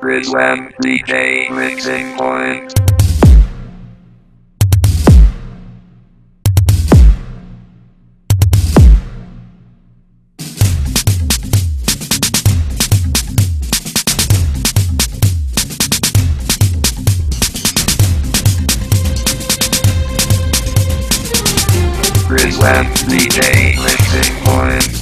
Rizwan DJ Mixing Point. Rizwan DJ Mixing Point.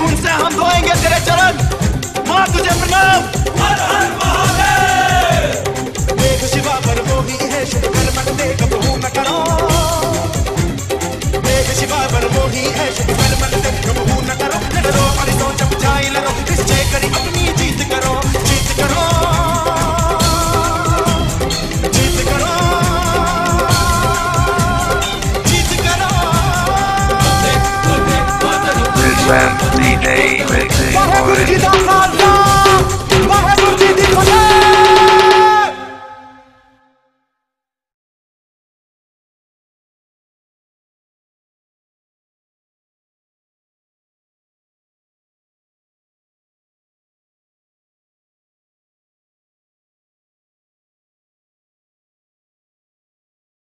खून से हम धोएँगे तेरे चरण। माँ, तुझे प्रणाम। हर शिवा पर मोही है शिवा पर मोही है